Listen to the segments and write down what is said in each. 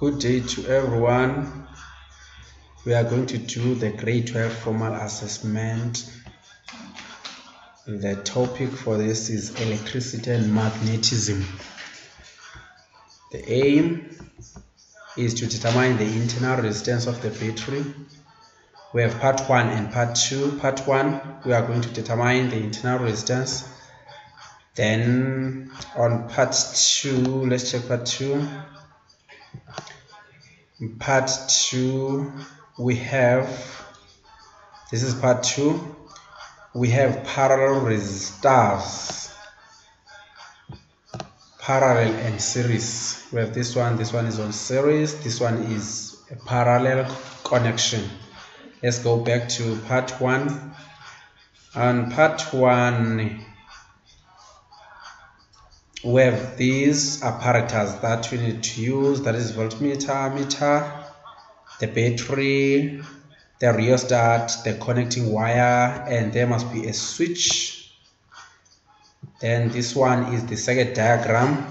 Good day to everyone. We are going to do the grade 12 formal assessment. The topic for this is electricity and magnetism. The aim is to determine the internal resistance of the battery. We have part 1 and part 2. Part 1 we are going to determine the internal resistance. Then on part 2, let's check part 2 part 2 we have this is part 2 we have parallel resistors parallel and series. We have this one this one is on series this one is a parallel connection. Let's go back to part 1 on part 1 we have these apparatus that we need to use that is voltmeter meter the battery the rheostat the connecting wire and there must be a switch. Then this one is the circuit diagram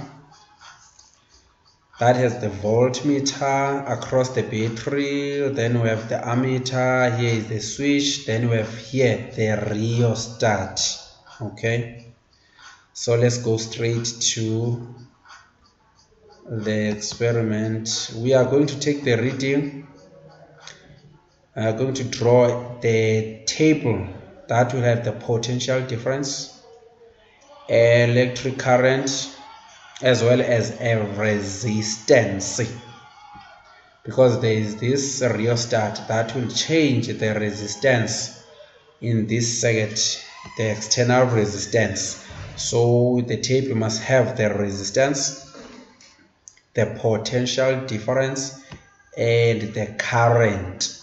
that has the voltmeter across the battery. Then we have the ammeter here is the switch. Then we have here the rheostat okay so let's go straight to the experiment. We are going to take the reading are going to draw the table that will have the potential difference electric current as well as a resistance because there is this rheostat that will change the resistance in this circuit the external resistance so the tape must have the resistance the potential difference and the current.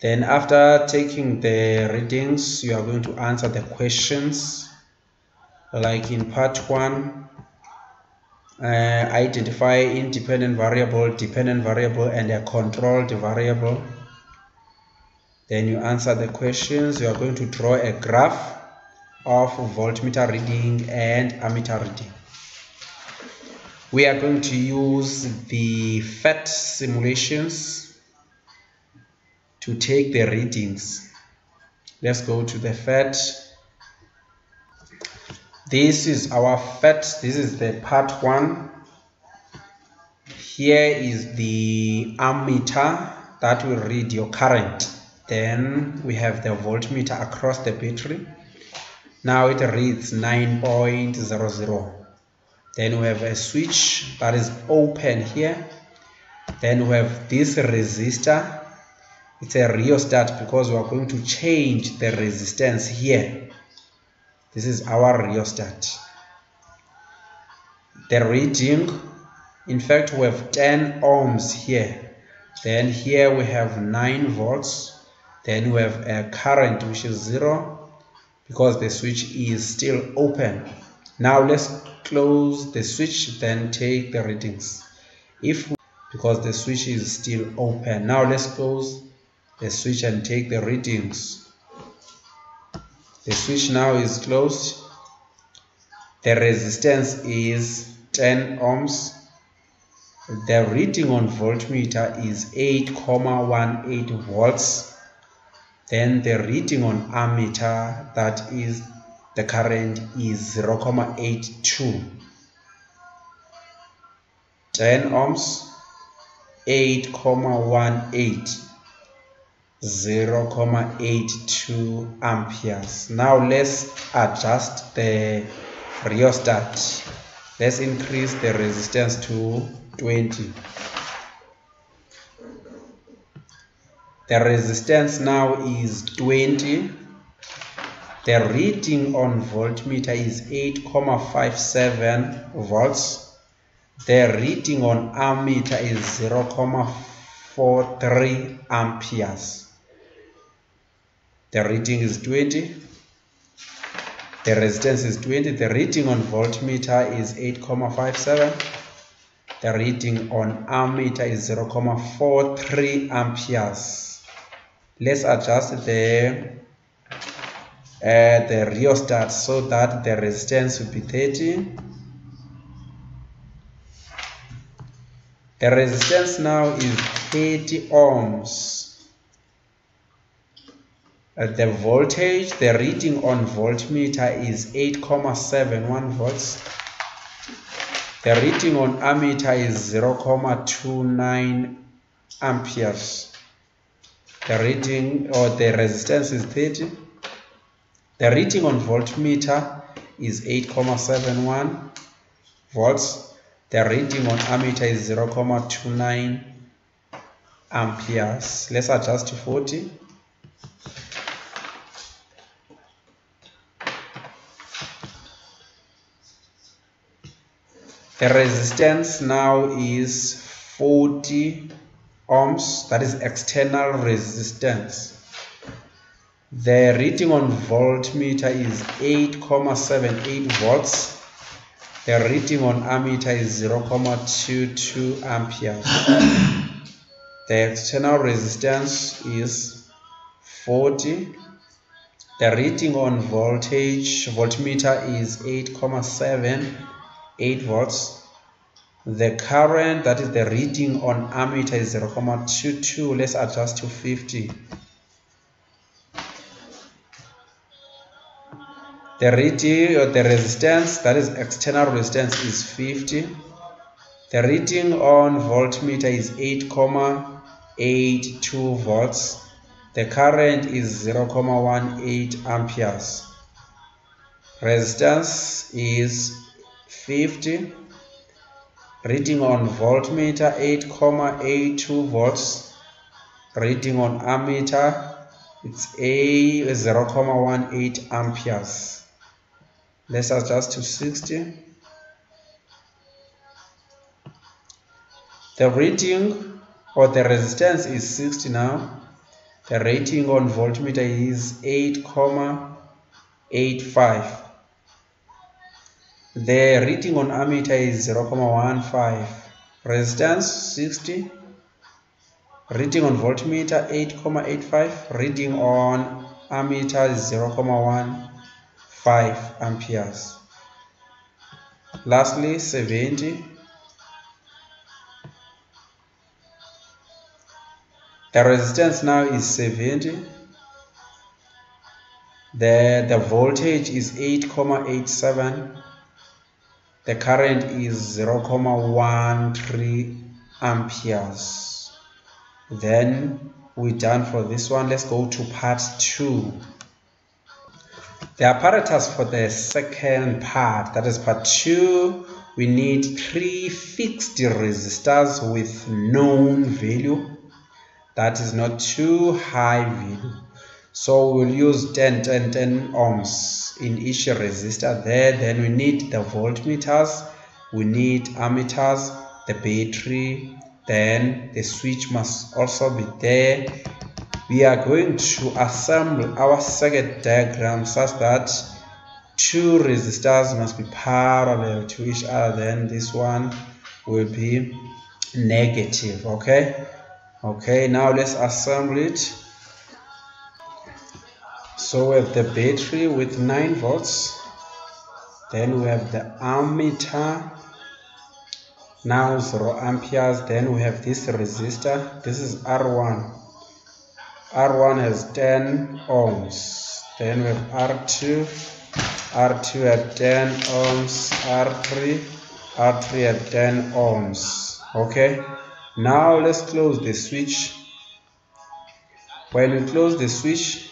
Then after taking the readings you are going to answer the questions. Like in part one uh, identify independent variable dependent variable and a controlled variable. Then you answer the questions. You are going to draw a graph of voltmeter reading and ammeter reading. We are going to use the PHET simulations to take the readings. Let's go to the PHET. This is our PHET. This is the part one. Here is the ammeter that will read your current. Then we have the voltmeter across the battery now it reads 9.00 then we have a switch that is open here. Then we have this resistor. It's a rheostat because we are going to change the resistance here. This is our rheostat. The reading in fact we have 10 ohms here. Then here we have 9 volts. Then we have a current which is 0 because the switch is still open. Now let's close the switch then take the readings. If because the switch is still open. Now let's close the switch and take the readings. The switch now is closed. The resistance is 10 ohms. The reading on voltmeter is 8,18 volts then the reading on ammeter that is the current is 0.82 10 ohms 8.18 0.82 amperes. Now let's adjust the rheostat. Let's increase the resistance to 20 the resistance now is 20 the reading on voltmeter is 8,57 volts. The reading on ammeter is 0,43 amperes. The reading is 20 the resistance is 20 the reading on voltmeter is 8,57 the reading on ammeter is 0,43 amperes let's adjust the uh, the rheostat so that the resistance will be 30 the resistance now is 30 ohms. Uh, the voltage the reading on voltmeter is 8,71 volts. The reading on ammeter is 0,29 amperes the reading or the resistance is 30 the reading on voltmeter is 8,71 volts. The reading on ammeter is 0 0,29 amperes. Let's adjust to 40. The resistance now is 40 ohms, that is external resistance. The reading on voltmeter is 8,78 volts. The reading on ammeter is 0,22 amperes. the external resistance is 40. The reading on voltage voltmeter is 8,78 volts. The current that is the reading on ammeter is 0,22. Let's adjust to 50. The reading or the resistance, that is external resistance, is 50. The reading on voltmeter is 8,82 volts. The current is 0,18 amperes. Resistance is 50. Reading on voltmeter 8,82 volts. Reading on ammeter it's a 0 0,18 amperes. Let's adjust to 60 the reading or the resistance is 60 now. The rating on voltmeter is 8,85 the reading on ammeter is 0,15 resistance 60 reading on voltmeter 8,85 reading on ammeter is 0,1 5 amperes. Lastly, 70. The resistance now is 70. The, the voltage is 8,87. The current is 0,13 amperes. Then we're done for this one. Let's go to part 2. The apparatus for the second part, that is part 2, we need three fixed resistors with known value. That is not too high value. So we'll use 10, 10, 10 ohms in each resistor there. Then we need the voltmeters, we need ammeters, the battery, then the switch must also be there. We are going to assemble our circuit diagram such that two resistors must be parallel to each other. Then this one will be negative okay? Okay now let's assemble it so we have the battery with 9 volts then we have the ammeter now 0 amperes then we have this resistor this is r1 R1 has 10 ohms. Then we have R2. R2 at 10 ohms. R3. R3 at 10 ohms. Okay. Now let's close the switch. When we close the switch,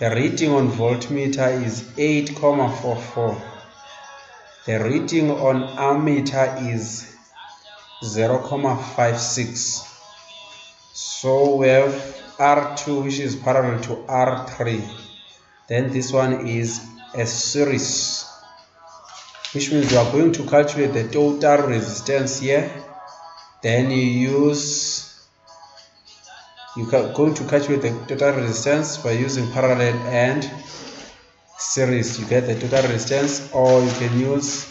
the reading on voltmeter is 8,44. The reading on ammeter is 0,56. So we have R2 which is parallel to R3 then this one is a series which means you are going to calculate the total resistance here then you use you are going to calculate the total resistance by using parallel and series. You get the total resistance or you can use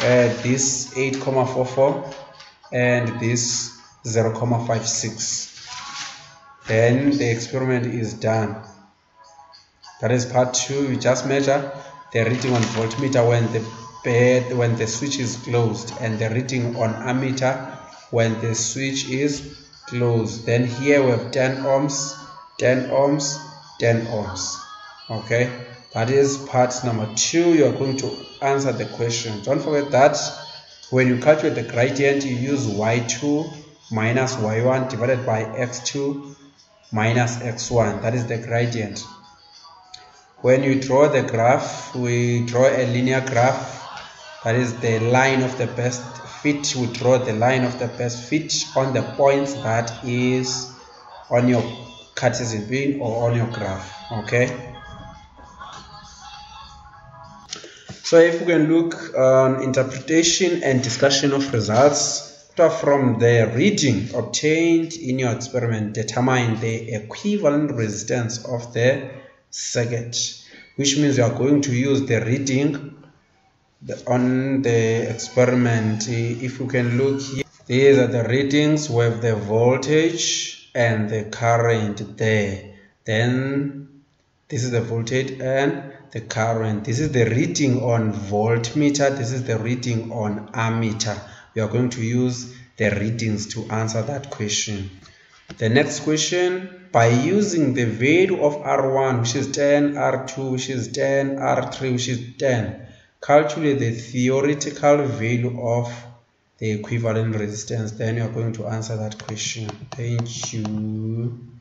uh, this 8,44 and this 0,56 then the experiment is done. That is part two. You just measure the reading on voltmeter when the bed when the switch is closed and the reading on ammeter when the switch is closed then here we have 10 ohms 10 ohms 10 ohms. Okay? That is part number two. You are going to answer the question. Don't forget that when you calculate the gradient you use y2 minus y1 divided by x2 minus x1 that is the gradient. When you draw the graph we draw a linear graph. That is the line of the best fit we draw the line of the best fit on the points that is on your Cartesian beam or on your graph okay? So if we can look on interpretation and discussion of results from the reading obtained in your experiment determine the equivalent resistance of the circuit which means you are going to use the reading on the experiment if you can look here these are the readings with the voltage and the current there. Then this is the voltage and the current. This is the reading on voltmeter. This is the reading on ammeter. We are going to use the readings to answer that question. The next question by using the value of r1 which is 10 r2 which is 10 r3 which is 10 calculate the theoretical value of the equivalent resistance. Then you're going to answer that question. Thank you